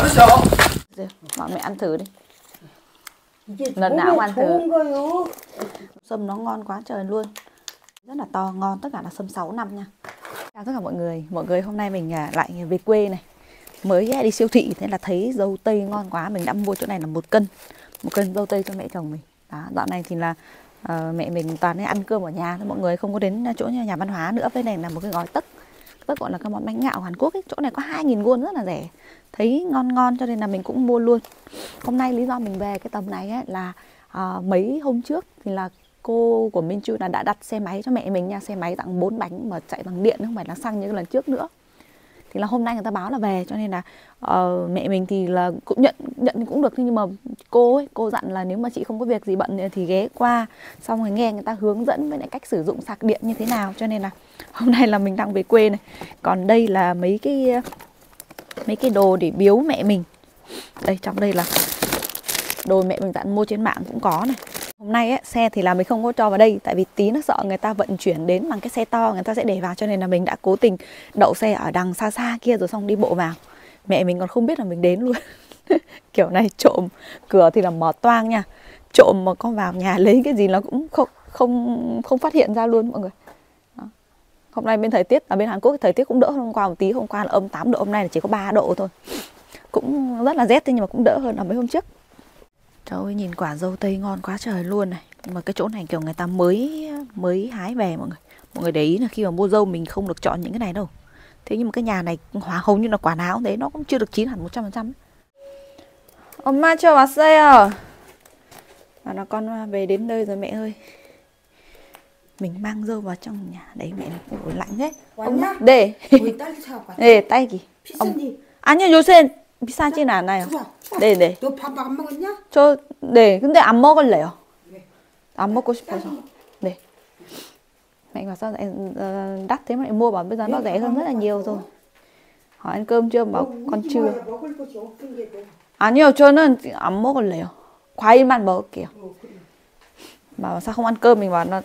Bọn dạ, mẹ ăn thử đi. Lần nào ăn thử. Sâm nó ngon quá trời luôn. Rất là to, ngon, tất cả là sâm 6 năm nha. Chào tất cả mọi người. Mọi người hôm nay mình à, lại về quê này. Mới à, đi siêu thị thế là thấy dâu tây ngon quá. Mình đã mua chỗ này là một cân. Một cân dâu tây cho mẹ chồng mình. Đó, dạo này thì là uh, mẹ mình toàn ăn cơm ở nhà thôi. Mọi người không có đến à, chỗ nhà văn hóa nữa. Với này là một cái gói tất các gọi là các món bánh gạo Hàn Quốc ấy. Chỗ này có 2.000 won rất là rẻ. Thấy ngon ngon cho nên là mình cũng mua luôn. Hôm nay lý do mình về cái tầm này ấy là à, mấy hôm trước thì là cô của Minh Chu là đã đặt xe máy cho mẹ mình nha. Xe máy tặng 4 bánh mà chạy bằng điện không phải là xăng như lần trước nữa thì là hôm nay người ta báo là về cho nên là uh, mẹ mình thì là cũng nhận nhận cũng được nhưng mà cô ấy cô dặn là nếu mà chị không có việc gì bận thì ghé qua xong rồi nghe người ta hướng dẫn với lại cách sử dụng sạc điện như thế nào. Cho nên là hôm nay là mình đang về quê này. Còn đây là mấy cái mấy cái đồ để biếu mẹ mình. Đây trong đây là đồ mẹ mình dặn mua trên mạng cũng có này hôm nay ấy, xe thì là mình không có cho vào đây tại vì tí nó sợ người ta vận chuyển đến bằng cái xe to người ta sẽ để vào cho nên là mình đã cố tình đậu xe ở đằng xa xa kia rồi xong đi bộ vào. Mẹ mình còn không biết là mình đến luôn. Kiểu này trộm cửa thì là mở toang nha. Trộm mà con vào nhà lấy cái gì nó cũng không không không phát hiện ra luôn mọi người. Đó. hôm nay bên thời tiết ở bên Hàn Quốc thời tiết cũng đỡ hơn hôm qua một tí. Hôm qua là âm 8 độ hôm nay là chỉ có 3 độ thôi. Cũng rất là rét thế nhưng mà cũng đỡ hơn là mấy hôm trước. Trời ơi nhìn quả dâu tây ngon quá trời luôn này Nhưng mà cái chỗ này kiểu người ta mới mới hái về mọi người Mọi người để ý là khi mà mua dâu mình không được chọn những cái này đâu Thế nhưng mà cái nhà này hóa hầu như là quả nào cũng thế Nó cũng chưa được chín hẳn 100% 엄마 chưa 왔어요 Và nó con về đến nơi rồi mẹ ơi Mình mang dâu vào trong nhà Đấy mẹ ủa, lạnh thế 왔냐? 네 우리 딸기 사갖고 왔어. 네 딸기 비싸니? 아니요 요새 비싸진 않아요 좋아. 네네 너 밥 안 먹었냐? 저, 네. 근데 안 먹을래요. 왜? 안 먹고 싶어서. 네. Mẹ bảo sao lại đắt thế mà lại mua bảo bây giờ nó rẻ hơn rất là nhiều rồi. Hỏi ăn cơm chưa? Bảo con chưa. 뭐. 아니요, 저는 안 먹을래요. 과일만 먹을게요. 어. Bảo sao không ăn cơm mình bảo nó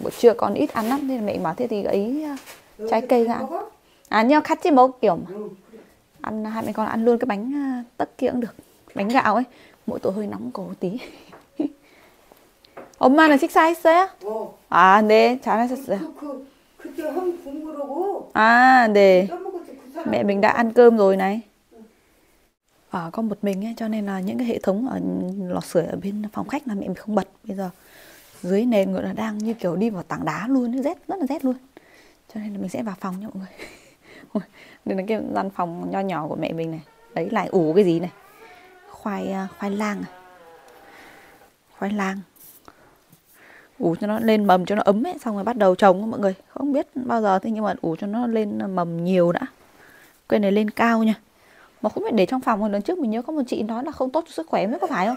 buổi trưa con ít ăn lắm nên mẹ bảo thế thì ấy 너 trái cây ra. 아니요, 같이 먹을게요. 엄마. 응, 그래. ăn hai mẹ con ăn luôn cái bánh à, tất kia cũng được bánh gạo ấy mỗi tội hơi nóng cổ tí 엄마는 식사했어요? 어. 아, 네, 잘하셨어요. 그, 그, 그때 형 군부라고 À, 네. 써먹었어 그 사람. Mẹ mình đã ăn cơm rồi này. Ở con một mình ấy, cho nên là những cái hệ thống ở lò sưởi ở bên phòng khách là mẹ mình không bật. Bây giờ dưới nền gọi là đang như kiểu đi vào tảng đá luôn, ấy, rét rất là rét luôn. Cho nên là mình sẽ vào phòng nha mọi người. Đây là cái gian phòng nho nhỏ của mẹ mình này. Đấy lại ủ cái gì này? Khoai à, khoai lang à? Khoai lang. ủ cho nó lên mầm cho nó ấm ấy xong rồi bắt đầu trồng mọi người không biết bao giờ thế nhưng mà ủ cho nó lên mầm nhiều đã cây này lên cao nha mà không biết để trong phòng hồi lần trước mình nhớ có một chị nói là không tốt cho sức khỏe mới có phải không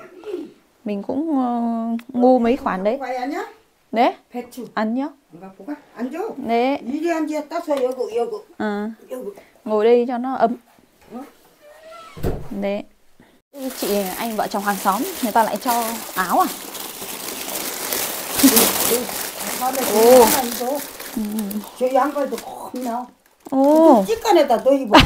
mình cũng uh, ngu mấy khoản đấy 과일 아니야? đấy 배추. ăn nhá 안 갖고 가? 앉아. đấy 이리 앉아 따서 여기 여기 à, 여기. ngồi đây cho nó ấm Ủa? đấy chị anh vợ chồng hàng xóm người ta lại cho áo à 밤에 오. 하나 입어. 저 양말도 겁나. 오 찌간에다 너 입어.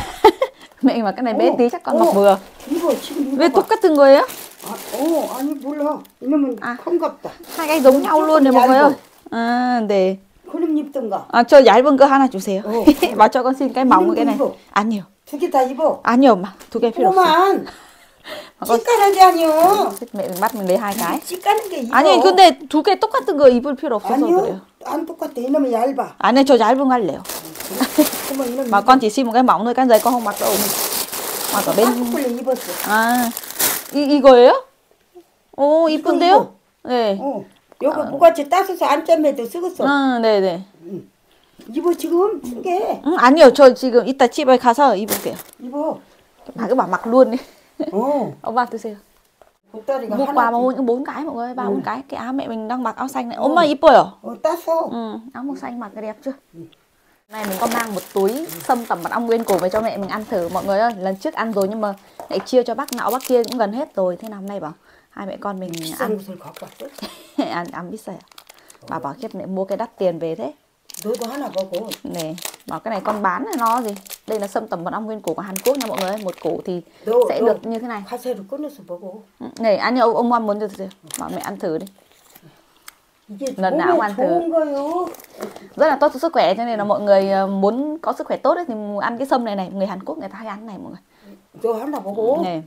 mẹ mà cái này bé Ồ, tí chắc con ồ. mặc vừa 입어 지금 왜 입어봐. 똑같은 거예요? 아, 어 아니 몰라. 이놈은 아. luôn đấy mọi người ơi à để 그럼 입던가. à, cho 얇은 거 하나 주세요 어. này 입어. ăn nhiều 두개 다 입어. nhiều mà thu cái 필요 없어 오만. mà con 찌까는 게 아니요. lấy hai cái 찌까는 게 입어. 아니 근데 두 개 똑같은 거 입을 필요 없어서 아니요. 그래요 안 똑같아. 이놈은 얇아. 아니 저 얇은 거 할래요 mà con chỉ xin một cái mỏng thôi cái giày con không mặc đâu mặc ở bên 꼴레 입었어. 아 이, 이거예요? 오 이쁜데요? 네 어. 요거 무같이 따서서 안짜매도 쓰겠어. 아, 네네 입어 지금 쓴게 응, 아니요 저 지금 이따 집에 가서 입을게요 입어. cứ bảo mặc luôn đi 어. ông bà 드세요 mà 하나. mua những bốn cái mọi người ba Ừ. bốn cái cái áo mẹ mình đang mặc áo xanh này Ừ. 엄마 이뻐요 어 따서. ừ, áo màu xanh mặc cái đẹp chưa nay mình có mang một túi sâm tẩm mật ong nguyên củ về cho mẹ mình ăn thử. Mọi người ơi Lần trước ăn rồi nhưng mà lại chia cho bác nọ bác kia cũng gần hết rồi. Thế nào hôm nay bảo hai mẹ con mình ăn. ăn ăn biết sao Bà bảo khiếp mẹ mua cái đắt tiền về thế. Đối quá là vô cổ? Nè, bảo cái này con bán là nó gì? Đây là sâm tẩm mật ong nguyên củ của Hàn Quốc nha mọi người Một củ thì sẽ được như thế này. Nè, ăn như ông, ông muốn được gì Bảo mẹ ăn thử đi lần nào cũng 몸에 ăn thử 좋은 거요. rất là tốt cho sức khỏe cho nên là mọi người ờ, muốn có sức khỏe tốt ấy, thì ăn cái sâm này này người Hàn Quốc người ta hay ăn này mọi người 너 하나 먹어. này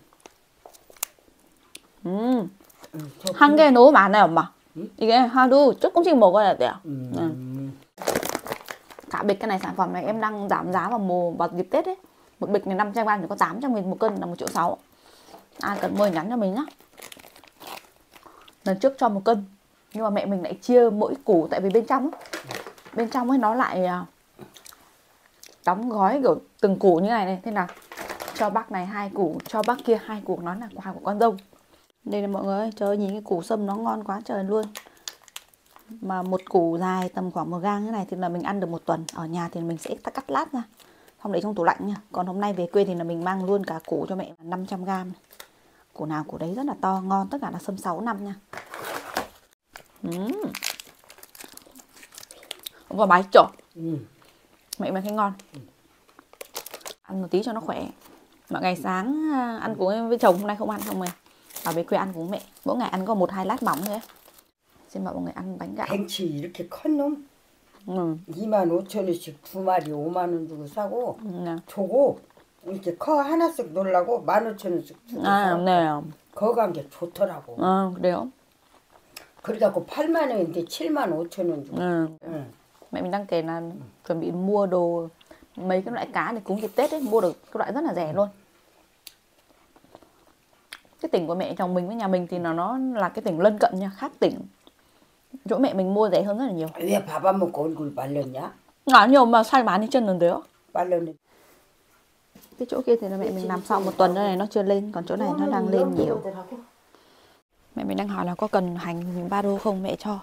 음, 응, 저 한 개 너무 많아요 엄마 응? 이게 하루 조금씩 먹어야 돼요 음. cả bịch cái này sản phẩm này em đang giảm giá vào mùa vào dịp Tết ấy một bịch này 500 gram chỉ có 800 nghìn một cân là một triệu sáu ai cần mua thì nhắn cho mình nhá lần trước cho một cân nhưng mà mẹ mình lại chia mỗi củ tại vì bên trong bên trong ấy nó lại à, đóng gói kiểu từng củ như này này. Thế là cho bác này hai củ cho bác kia hai củ nó là quà của con dâu đây là mọi người ơi, trời ơi, nhìn cái củ sâm nó ngon quá trời luôn. Mà một củ dài tầm khoảng một gang như này thì là mình ăn được một tuần. Ở nhà thì mình sẽ cắt lát ra. Không để trong tủ lạnh nha. Còn hôm nay về quê thì là mình mang luôn cả củ cho mẹ 500 gram. Củ nào củ đấy rất là to ngon tất cả là sâm 6 năm nha. Ừm. và bái trộn 음. mẹ mình thấy ngon ăn một tí cho nó khỏe mọi ngày sáng à, ăn cùng em với chồng hôm nay không ăn không mày ở về quê ăn cùng mẹ mỗi ngày ăn có một hai lát mỏng thôi ấy. xin bảo mọi người ăn bánh gạo 뱅치 이렇게 큰 놈? ừ. 2만 5천 원씩 두 마리 5만 원 주고 사고 nè. 주고 이렇게 커 하나씩 놀라고 1만 5천 원씩 주고 à 사. nè 거간 게 좋더라고. ờ đều 그래갖고 8만 원인데 7만 5천 원 주고. ừ. 응. mẹ mình đang kể là chuẩn bị mua đồ mấy cái loại cá để cúng dịp tết ấy mua được cái loại rất là rẻ luôn cái tỉnh của mẹ chồng mình với nhà mình thì nó nó là cái tỉnh lân cận nha khác tỉnh chỗ mẹ mình mua rẻ hơn rất là nhiều 왜 밥 안 먹고 얼굴 말렸냐? ngỏ nhiều mà sai bán đi chân đường đấy 말렸네. cái chỗ kia thì là mẹ mình làm xong một tuần nữa này nó chưa lên còn chỗ này nó đang lên nhiều mẹ mình đang hỏi là có cần hành ba đô không? Mẹ cho.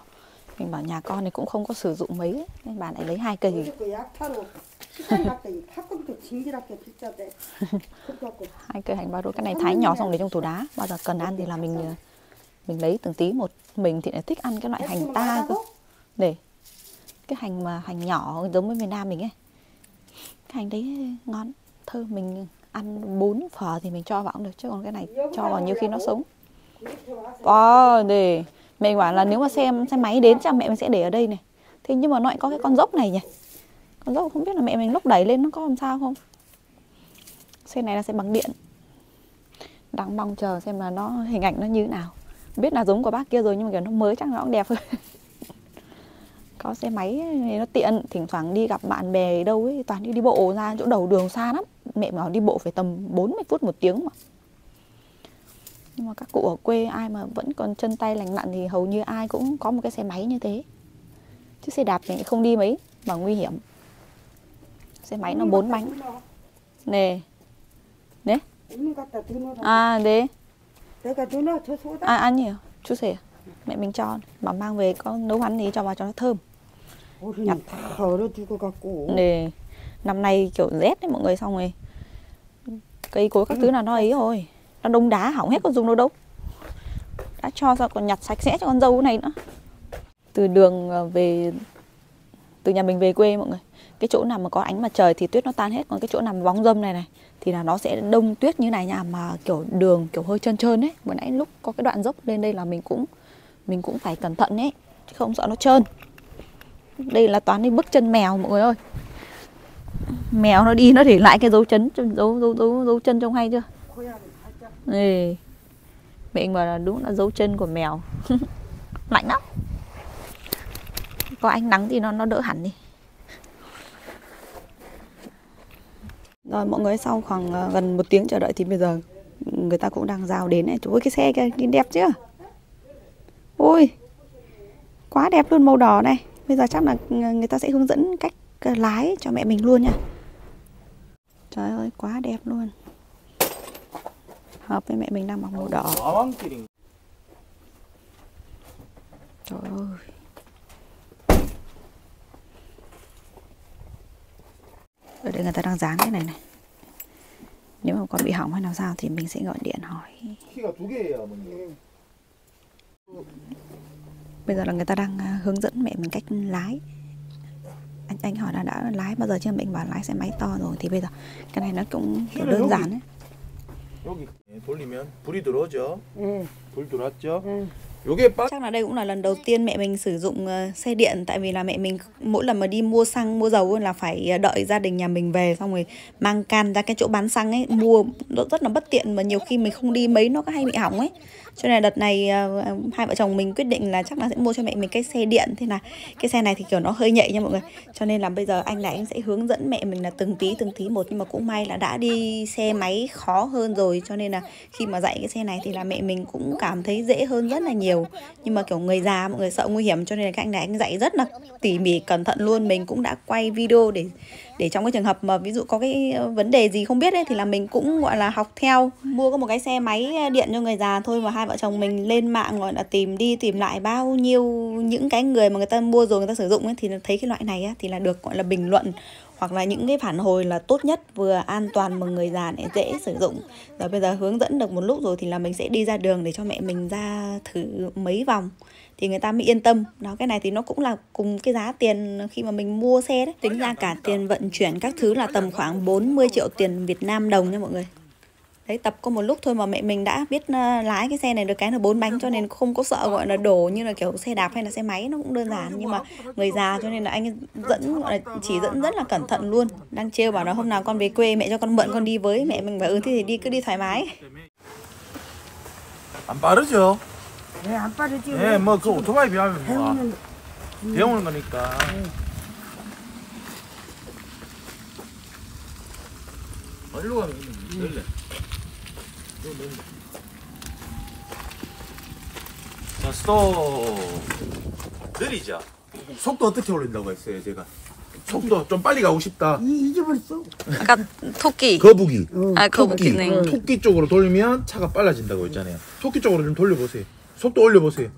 Mình bảo nhà con thì cũng không có sử dụng mấy nên bà lại lấy hai cây. Hai cây hành ba đô. Cái này thái nhỏ xong để trong tủ đá. Bao giờ cần ăn thì là mình ờ, mình lấy từng tí một. Mình thì lại thích ăn cái loại hành ta cơ. để cái hành mà hành nhỏ giống với miền Nam mình ấy. Cái hành đấy ngon. Thơm. Mình ăn bún phở thì mình cho vào cũng được chứ còn cái này cho vào nhiều khi nó sống. Ờ, để mẹ bảo là nếu mà xem xe máy đến chắc mẹ mình sẽ để ở đây này. Thế nhưng mà nó lại có cái con dốc này nhỉ? Con dốc không biết là mẹ mình lúc đẩy lên nó có làm sao không? Xe này là xe bằng điện. Đang mong chờ xem là nó hình ảnh nó như thế nào. Biết là giống của bác kia rồi nhưng mà kiểu nó mới chắc nó cũng đẹp hơn. Có xe máy thì nó tiện thỉnh thoảng đi gặp bạn bè đâu ấy toàn đi đi bộ ra chỗ đầu đường xa lắm. Mẹ bảo đi bộ phải tầm 40 phút một tiếng mà nhưng mà các cụ ở quê ai mà vẫn còn chân tay lành lặn thì hầu như ai cũng có một cái xe máy như thế. Chứ xe đạp thì không đi mấy mà nguy hiểm. Xe máy nó bốn bánh nè. Nè. À đấy à, ăn nhiều. Chú sẻ mẹ mình cho. Mà mang về con nấu ăn thì cho vào cho nó thơm. Nhặt. nè. Năm nay kiểu rét đấy mọi người xong rồi cây cối các thứ là nó ấy rồi nó đông đá hỏng hết con dùng đâu đâu. Đã cho ra còn nhặt sạch sẽ cho con dâu này nữa. Từ đường à, về, từ nhà mình về quê mọi người. Cái chỗ nào mà có ánh mặt trời thì tuyết nó tan hết. Còn cái chỗ nằm mà bóng dâm này này, thì là nó sẽ đông tuyết như này nhà mà kiểu đường kiểu hơi trơn trơn ấy. Bữa nãy lúc có cái đoạn dốc lên đây là mình cũng mình cũng phải cẩn thận ấy. Chứ không sợ nó trơn. Đây là toán đi bước chân mèo mọi người ơi. Mèo nó đi nó để lại cái dấu chấn dấu dấu dấu dấu chân trông hay chưa? Ê. mẹ anh bảo là đúng là dấu chân của mèo lạnh lắm có ánh nắng thì nó nó đỡ hẳn đi rồi, mọi người sau khoảng ờ, gần một tiếng chờ đợi thì bây giờ người ta cũng đang giao đến này. Trời ơi, cái xe kia nhìn đẹp chưa? Ôi quá đẹp luôn, màu đỏ này. Bây giờ chắc là ờ, người ta sẽ hướng dẫn cách ờ, lái cho mẹ mình luôn nha. Trời ơi, quá đẹp luôn hợp với mẹ mình đang mặc màu đỏ. Trời ơi. Ở đây người ta đang dán cái này này. Nếu mà con bị hỏng hay làm sao thì mình sẽ gọi điện hỏi. Bây giờ là người ta đang à, hướng dẫn mẹ mình cách lái. Anh anh hỏi là đã lái bao giờ chưa? Mình bảo lái xe máy to rồi. Thì bây giờ cái này nó cũng đơn giản đấy. 여기 예, 돌리면 불이 들어오죠. 예. 불 들어왔죠. 예. Chắc là đây cũng là lần đầu tiên mẹ mình sử dụng ờ, xe điện. Tại vì là mẹ mình mỗi lần mà đi mua xăng, mua dầu là phải ờ, đợi gia đình nhà mình về, xong rồi mang can ra cái chỗ bán xăng ấy. Mua rất là bất tiện mà nhiều khi mình không đi mấy nó có hay bị hỏng ấy. Cho nên là đợt này ờ, hai vợ chồng mình quyết định là chắc là sẽ mua cho mẹ mình cái xe điện. Thế là cái xe này thì kiểu nó hơi nhạy nha mọi người. Cho nên là bây giờ anh lại anh sẽ hướng dẫn mẹ mình là từng tí từng tí một. Nhưng mà cũng may là đã đi xe máy khó hơn rồi. Cho nên là khi mà dạy cái xe này thì là mẹ mình cũng cảm thấy dễ hơn rất là nhiều nhưng mà kiểu người già mọi người sợ nguy hiểm cho nên là các anh này anh dạy rất là tỉ mỉ cẩn thận luôn. Mình cũng đã quay video để để trong cái trường hợp mà ví dụ có cái ờ, vấn đề gì không biết ấy thì là mình cũng gọi là học theo. Mua có một cái xe máy ờ, điện cho người già thôi mà hai vợ chồng mình lên mạng gọi là tìm đi tìm lại bao nhiêu những cái người mà người ta mua rồi người ta sử dụng ấy thì thấy cái loại này ấy, thì là được gọi là bình luận hoặc là những cái phản hồi là tốt nhất, vừa an toàn mà người già lại dễ sử dụng. Rồi bây giờ hướng dẫn được một lúc rồi thì là mình sẽ đi ra đường để cho mẹ mình ra thử mấy vòng. Thì người ta mới yên tâm. Đó, cái này thì nó cũng là cùng cái giá tiền khi mà mình mua xe đấy. Tính ra cả tiền vận chuyển các thứ là tầm khoảng 40 triệu tiền Việt Nam đồng nha mọi người đấy tập có một lúc thôi mà mẹ mình đã biết uh, lái cái xe này được cái là bốn bánh cho nên không có sợ gọi là đổ như là kiểu xe đạp hay là xe máy nó cũng đơn giản nhưng mà người già cho nên là anh dẫn gọi là chỉ dẫn rất là cẩn thận luôn đang trêu bảo là hôm nào con về quê mẹ cho con mượn con đi với mẹ mình bảo ừ thế thì đi cứ đi thoải mái 안 빠르죠. 예, 안 빠르지. 예, 뭐 그 오토바이 비하면 뭐 배우는 배우는 거니까. 어디로 가면 열래. 자, 스톱. 느리죠. 속도 어떻게 올린다고 했어요, 제가? 속도 좀 빨리 가고 싶다. 이 잊어버렸어. 아까 토끼 거북이. 아 토끼. 거북이네 토끼 쪽으로 돌리면 차가 빨라진다고 했잖아요. 토끼 쪽으로 좀 돌려보세요. 속도 올려보세요.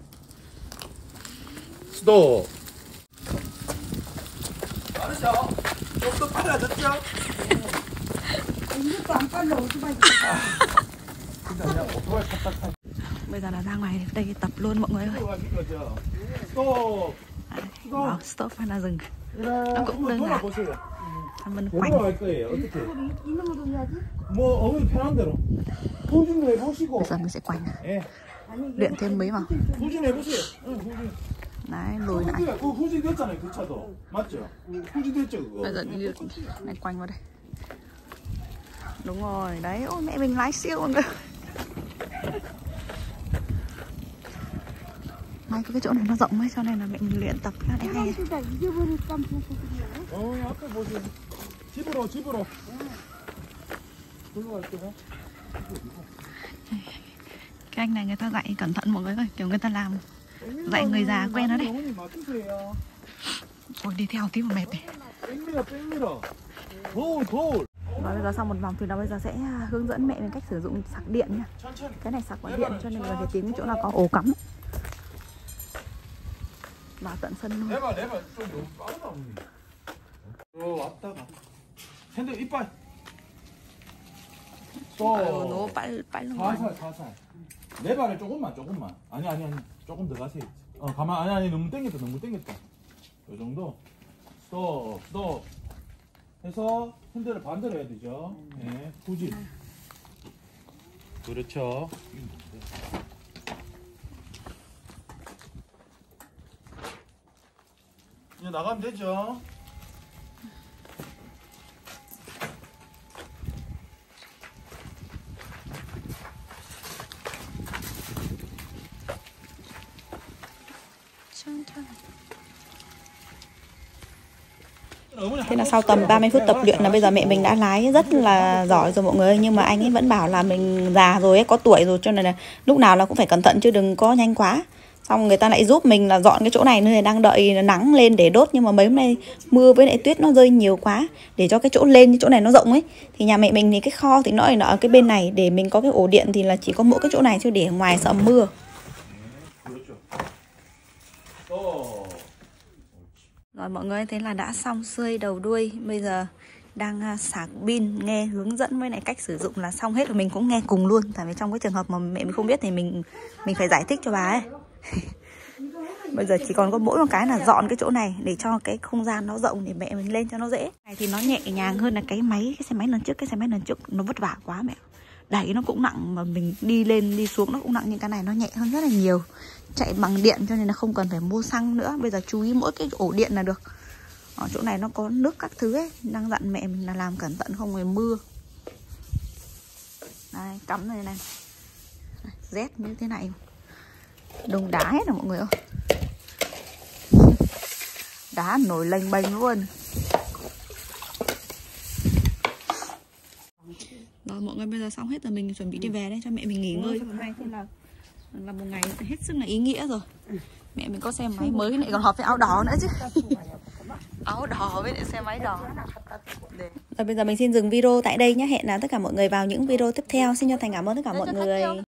스톱. 빠르죠? 좀더 빨라졌죠? 이것도 안 빨라 오토바이. bây giờ là ra ngoài đây tập luôn mọi người ơi 가신 거죠? 스톱. bảo stop hay là dừng nó cũng đơn giản. 돌아보세요. mình 어디로 quanh 갈 거예요? 어떻게? 이놈으로 해야지. 뭐 어머니 편한 대로. 후진 해보시고. bây giờ mình sẽ quanh 예. 아니 luyện thêm mấy vòng 후진 해보세요. 응, 후진. đấy lùi lại 그 후진 됐잖아요, 그 차도. 맞죠? 후진 됐죠, 그거. bây giờ như này quanh vào đây đúng rồi đấy ôi mẹ mình lái siêu luôn cơ may có cái chỗ này nó rộng ấy cho nên là mình luyện tập khá là hay 진짜 잊어버렸단 소리야. 어, 앞에 보세요. 집으로, 집으로. 돌로 갈게요. cái anh này người ta dạy cẩn thận mọi người ơi kiểu người ta làm Dạy người già quen nó đấy. 어머니 맞추세요. ôi đi theo tí mà mệt này 백미러, 백미러. 거울, 거울. và bây giờ sau một vòng thì là bây giờ sẽ à, hướng dẫn mẹ mình cách sử dụng sạc điện nha 천천히. cái này sạc bằng điện cho nên là phải tìm cái chỗ nào có ổ cắm vào tận sân luôn 내봐, 내봐. 좀 너무 빠르다, 어머니. 어, 왔다가. 핸들 이빨. ừ, nó 또. 빨 빨른 거 살살, 살살. 내 발에 조금만, 조금만. 아니, 아니, 아니. 조금 더 가세요. 어, 가만, 아니, 아니. 너무 땡겼다, 너무 땡겼다. 요 정도. 스톱, 스톱. 해서 핸들을 반대로 해야 되죠. 네, 후진. 그렇죠. 이제 나가면 되죠. thế là sau tầm 30 phút tập luyện là bây giờ mẹ mình đã lái rất là giỏi rồi mọi người nhưng mà anh ấy vẫn bảo là mình già rồi ấy, có tuổi rồi cho nên là lúc nào là cũng phải cẩn thận chứ đừng có nhanh quá. Xong người ta lại giúp mình là dọn cái chỗ này nên là đang đợi nắng lên để đốt. Nhưng mà mấy hôm nay mưa với lại tuyết nó rơi nhiều quá để cho cái chỗ lên cái chỗ này nó rộng ấy. Thì nhà mẹ mình thì cái kho thì nó ở cái bên này. Để mình có cái ổ điện thì là chỉ có mỗi cái chỗ này chứ để ngoài sợ mưa. Oh. Rồi mọi người thấy là đã xong xuôi đầu đuôi Bây giờ đang à, sạc pin, nghe hướng dẫn với lại cách sử dụng là xong hết rồi mình cũng nghe cùng luôn tại vì trong cái trường hợp mà mẹ mình không biết thì mình mình phải giải thích cho bà ấy Bây giờ chỉ còn có mỗi một cái là dọn cái chỗ này để cho cái không gian nó rộng, để mẹ mình lên cho nó dễ. Này thì nó nhẹ nhàng hơn là cái máy, cái xe máy lần trước cái xe máy lần trước nó vất vả quá mẹ. Đẩy nó cũng nặng mà mình đi lên, đi xuống nó cũng nặng nhưng cái này nó nhẹ hơn rất là nhiều. Chạy bằng điện cho nên là không cần phải mua xăng nữa. Bây giờ chú ý mỗi cái ổ điện là được. Ở chỗ này nó có nước các thứ ấy, đang dặn mẹ mình là làm cẩn thận không người mưa. Đây, cắm này này. Rét như thế này Đông đá hết rồi mọi người ơi Đá nổi lênh bênh luôn Rồi mọi người bây giờ xong hết rồi mình chuẩn bị đi về đây cho mẹ mình nghỉ ngơi Hôm nay thì là là một ngày hết sức là ý nghĩa rồi. Mẹ mình có xe máy mới lại còn hợp với áo đỏ nữa chứ. Áo đỏ với lại xe máy đỏ. Rồi bây giờ mình xin dừng video tại đây nhé. Hẹn là tất cả mọi người vào những video tiếp theo. Xin chân thành cảm ơn tất cả mọi người